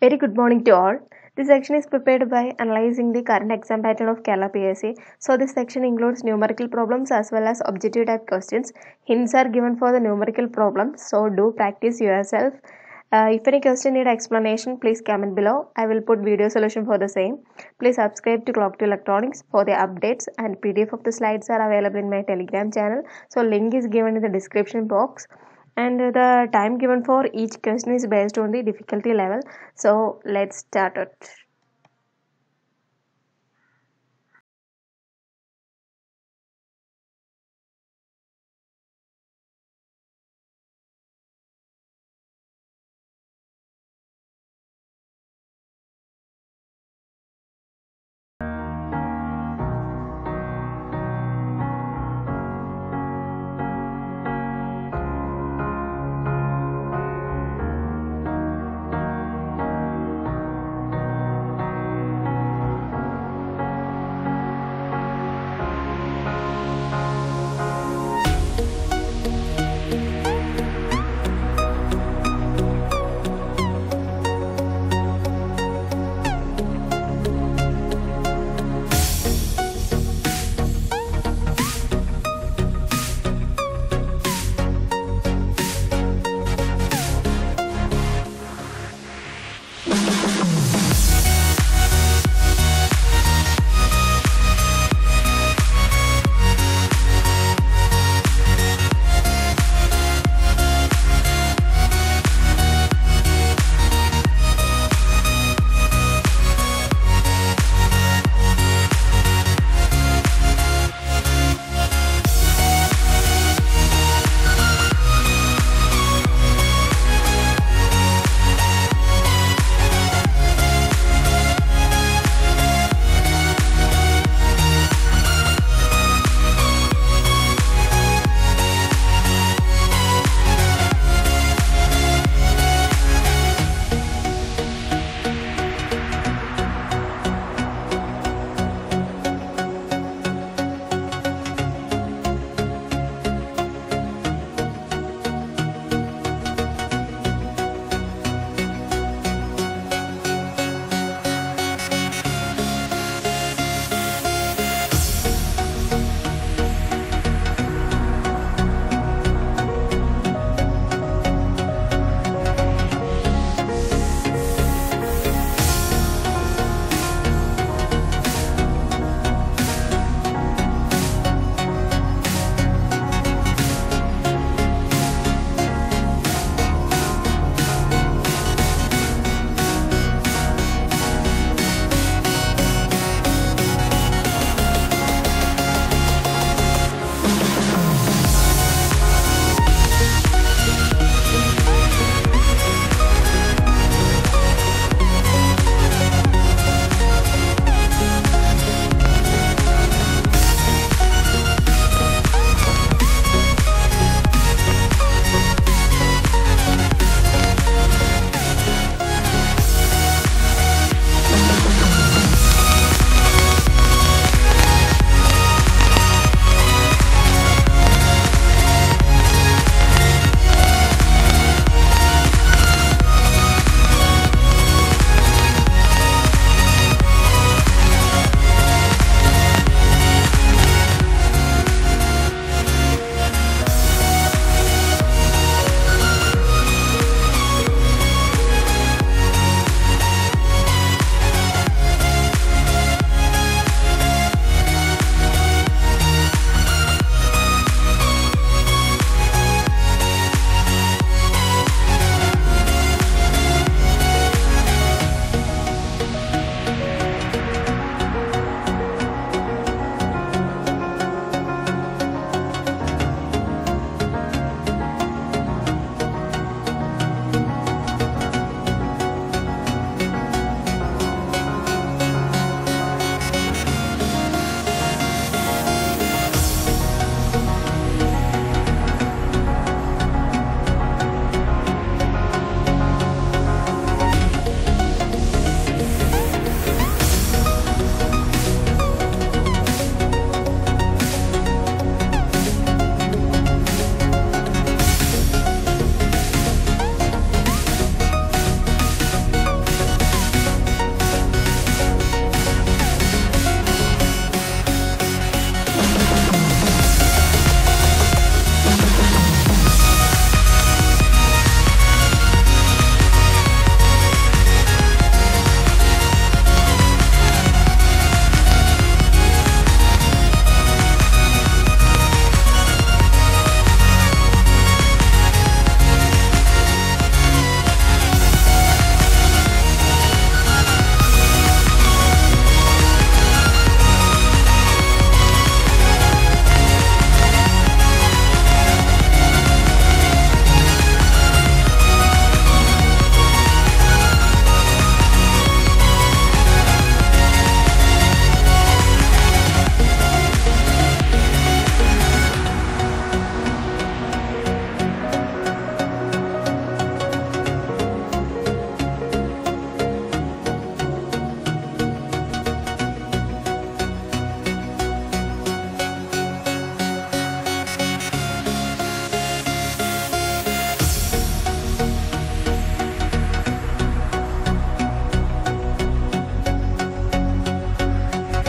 Very good morning to all. This section is prepared by analyzing the current exam pattern of Kerala PSC. So this section includes numerical problems as well as objective type questions. Hints are given for the numerical problems. So do practice yourself. Uh, if any question need explanation, please comment below. I will put video solution for the same. Please subscribe to Clock to Electronics for the updates and PDF of the slides are available in my Telegram channel. So link is given in the description box and the time given for each question is based on the difficulty level. So let's start it